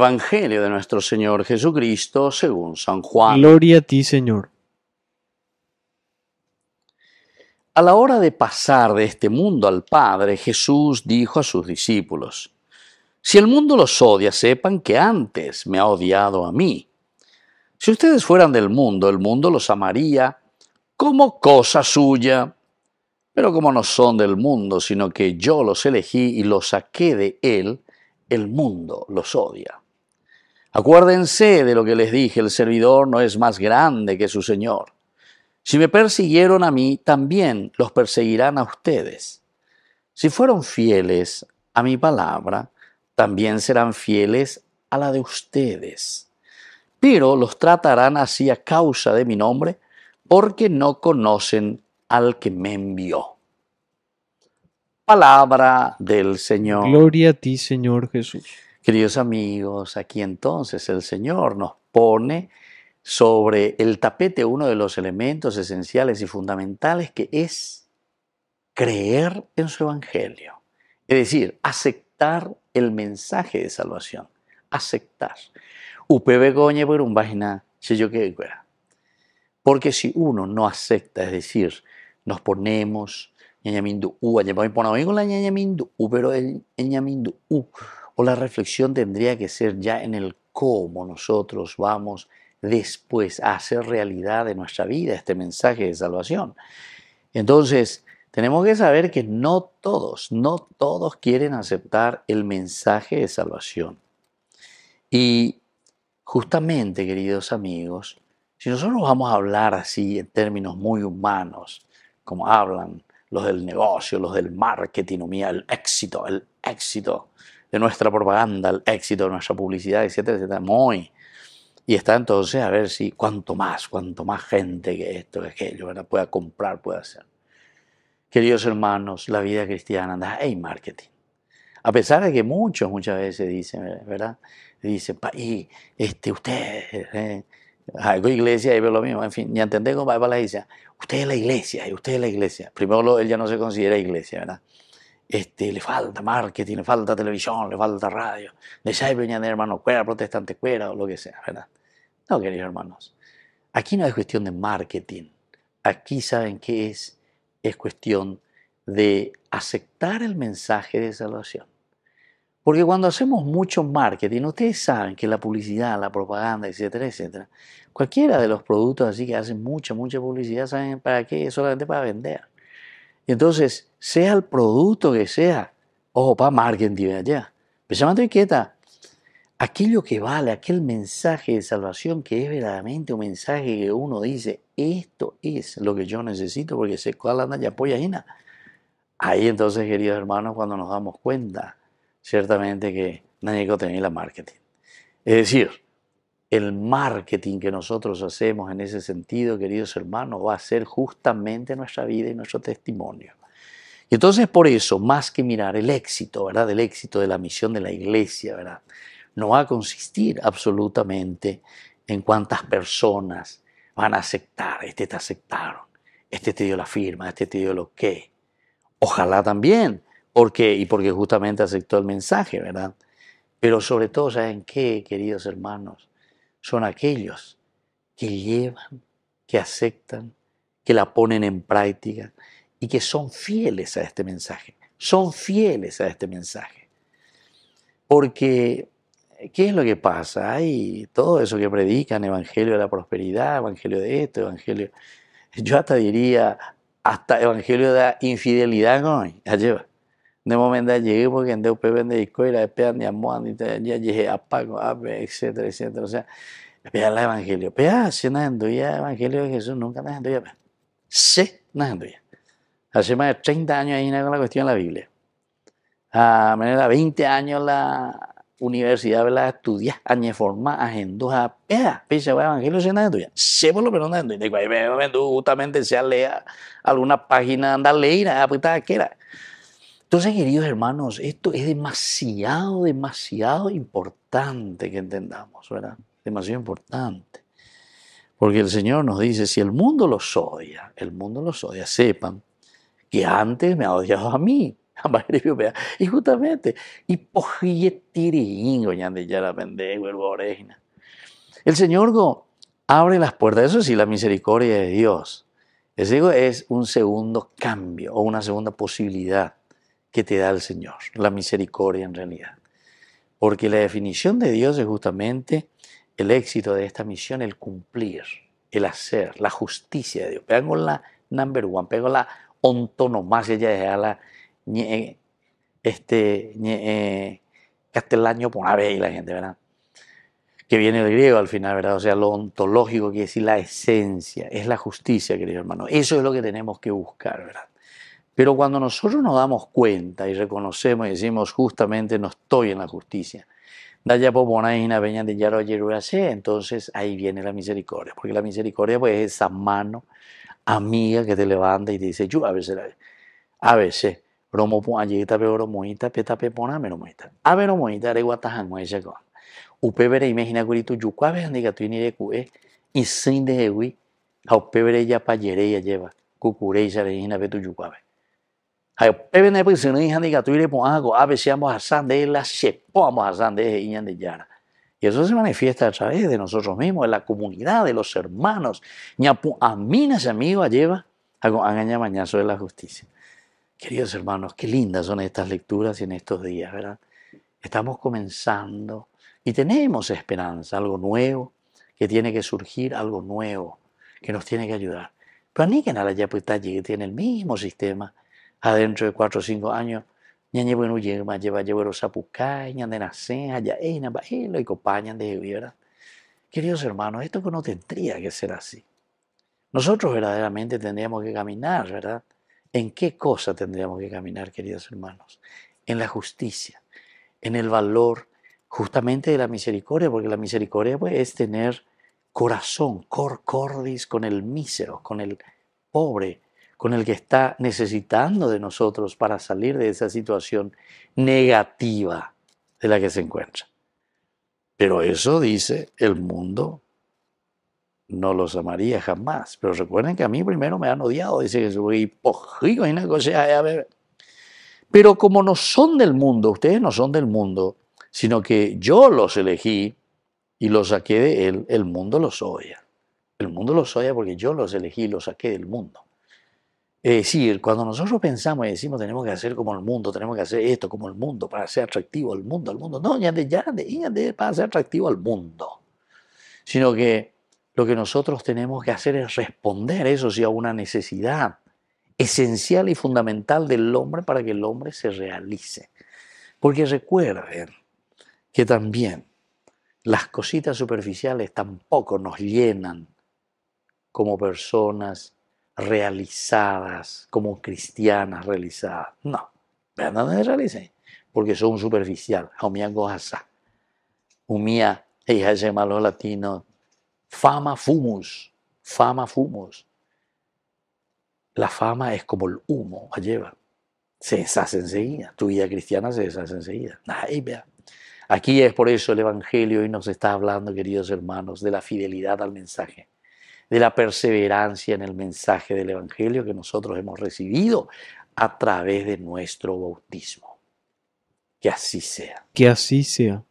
Evangelio de nuestro Señor Jesucristo según San Juan. Gloria a ti, Señor. A la hora de pasar de este mundo al Padre, Jesús dijo a sus discípulos, Si el mundo los odia, sepan que antes me ha odiado a mí. Si ustedes fueran del mundo, el mundo los amaría como cosa suya. Pero como no son del mundo, sino que yo los elegí y los saqué de él, el mundo los odia. Acuérdense de lo que les dije, el servidor no es más grande que su Señor. Si me persiguieron a mí, también los perseguirán a ustedes. Si fueron fieles a mi palabra, también serán fieles a la de ustedes. Pero los tratarán así a causa de mi nombre, porque no conocen al que me envió. Palabra del Señor. Gloria a ti, Señor Jesús. Queridos amigos, aquí entonces el Señor nos pone sobre el tapete uno de los elementos esenciales y fundamentales que es creer en su Evangelio. Es decir, aceptar el mensaje de salvación. Aceptar. Porque si uno no acepta, es decir, nos ponemos ñañamindu u, pero ñañamindu u, o la reflexión tendría que ser ya en el cómo nosotros vamos después a hacer realidad de nuestra vida este mensaje de salvación. Entonces, tenemos que saber que no todos, no todos quieren aceptar el mensaje de salvación. Y justamente, queridos amigos, si nosotros vamos a hablar así en términos muy humanos, como hablan los del negocio, los del marketing, mía, el éxito, el éxito de nuestra propaganda, el éxito de nuestra publicidad, etcétera, etcétera, muy. Y está entonces a ver si cuanto más, cuanto más gente que esto, que aquello, ¿verdad? pueda comprar, pueda hacer. Queridos hermanos, la vida cristiana anda en marketing. A pesar de que muchos muchas veces dicen, ¿verdad? Dicen, y este, ustedes, eh, algo iglesia y ve lo mismo. En fin, ya entendé cómo va la iglesia. Usted es la iglesia y usted es la iglesia. Primero él ya no se considera iglesia, ¿verdad? Este, le falta marketing, le falta televisión, le falta radio. De de hermano, cuera, protestante, cuera o lo que sea, ¿verdad? No, queridos hermanos. Aquí no es cuestión de marketing. Aquí saben qué es. Es cuestión de aceptar el mensaje de salvación. Porque cuando hacemos mucho marketing, ustedes saben que la publicidad, la propaganda, etcétera, etcétera, cualquiera de los productos así que hacen mucha, mucha publicidad, ¿saben para qué? Solamente para vender. Entonces, sea el producto que sea, ojo, para marketing allá. Especialmente quieta, aquello que vale, aquel mensaje de salvación que es verdaderamente un mensaje que uno dice, esto es lo que yo necesito porque sé cuál anda y apoya Ahí entonces, queridos hermanos, cuando nos damos cuenta ciertamente que nadie tener la marketing. Es decir, el marketing que nosotros hacemos en ese sentido, queridos hermanos, va a ser justamente nuestra vida y nuestro testimonio. Y entonces por eso, más que mirar el éxito, ¿verdad? Del éxito de la misión de la iglesia, ¿verdad? No va a consistir absolutamente en cuántas personas van a aceptar, este te aceptaron, este te dio la firma, este te dio lo que. Ojalá también ¿Por qué? Y porque justamente aceptó el mensaje, ¿verdad? Pero sobre todo, ¿saben qué, queridos hermanos? Son aquellos que llevan, que aceptan, que la ponen en práctica y que son fieles a este mensaje. Son fieles a este mensaje. Porque, ¿qué es lo que pasa? Hay todo eso que predican, evangelio de la prosperidad, evangelio de esto, evangelio... Yo hasta diría, hasta evangelio de la infidelidad, ¿no? Lleva de momento llegué porque en DUP vende escuela, esperan de amor, ya llegué a pago, etcétera, etcétera. O sea, esperar el evangelio. Pero si no es el evangelio de Jesús, nunca no es ya. Sí, no es ya. Hace más de 30 años ahí con la cuestión de la Biblia. A manera 20 años la universidad la estudia años forma agendos a pea pisa el evangelio se nada tuya se por lo menos nada y de justamente se lea alguna página andar leer a pues que era entonces, queridos hermanos, esto es demasiado, demasiado importante que entendamos, ¿verdad? Demasiado importante. Porque el Señor nos dice, si el mundo los odia, el mundo los odia, sepan que antes me ha odiado a mí. Y justamente, y El Señor abre las puertas, eso sí, la misericordia de Dios. Es un segundo cambio o una segunda posibilidad que te da el Señor, la misericordia en realidad. Porque la definición de Dios es justamente el éxito de esta misión, el cumplir, el hacer, la justicia de Dios. Pego la number one, pego la ontonomasia ya de la este eh, castellano por y la gente, ¿verdad? Que viene del griego al final, ¿verdad? O sea, lo ontológico quiere decir la esencia, es la justicia, querido hermano. Eso es lo que tenemos que buscar, ¿verdad? Pero cuando nosotros nos damos cuenta y reconocemos y decimos justamente no estoy en la justicia, entonces ahí viene la misericordia, porque la misericordia pues, es esa mano amiga que te levanta y te dice, yo a veces, a veces, romo tape oro moita pe tape pona mero moita a ver moita re guata han mo ese ko upe bere imagina guri tu yuku a ver andi tu ni de ku e y sin de ewi a upe bere ya pa yere ya lleva kukure y sare ina pe tu yuku a upe bere pues a a de la a de de y eso se manifiesta a través de nosotros mismos, en la comunidad, de los hermanos. Ñapu aminas amigo lleva a mañana de la justicia. Queridos hermanos, qué lindas son estas lecturas en estos días, ¿verdad? Estamos comenzando y tenemos esperanza, algo nuevo que tiene que surgir, algo nuevo que nos tiene que ayudar. Pero ni que nada ya pues que tiene el mismo sistema, adentro de cuatro o cinco años, ñañe bueno lleva lleva lleva sapucay, ñande nace, allá ena, lo y acompañan de ¿verdad? Queridos hermanos, esto no tendría que ser así. Nosotros verdaderamente tendríamos que caminar, ¿verdad? ¿En qué cosa tendríamos que caminar, queridos hermanos? En la justicia, en el valor justamente de la misericordia, porque la misericordia pues, es tener corazón, cor cordis con el mísero, con el pobre, con el que está necesitando de nosotros para salir de esa situación negativa de la que se encuentra. Pero eso dice el mundo no los amaría jamás. Pero recuerden que a mí primero me han odiado, dice Jesús, y cosa, pero como no son del mundo, ustedes no son del mundo, sino que yo los elegí y los saqué de él, el mundo los odia. El mundo los odia porque yo los elegí y los saqué del mundo. Es decir, cuando nosotros pensamos y decimos tenemos que hacer como el mundo, tenemos que hacer esto como el mundo para ser atractivo al mundo, al mundo, no, ya de, ya de para ser atractivo al mundo, sino que lo que nosotros tenemos que hacer es responder, eso sí, a una necesidad esencial y fundamental del hombre para que el hombre se realice. Porque recuerden que también las cositas superficiales tampoco nos llenan como personas realizadas, como cristianas realizadas. No, no me realicen, porque son superficial. Umía goza. Umía, ella se malo latino, Fama fumus, fama fumus. La fama es como el humo, lleva. Se deshace enseguida. Tu vida cristiana se deshace enseguida. Aquí es por eso el Evangelio y nos está hablando, queridos hermanos, de la fidelidad al mensaje, de la perseverancia en el mensaje del Evangelio que nosotros hemos recibido a través de nuestro bautismo. Que así sea. Que así sea.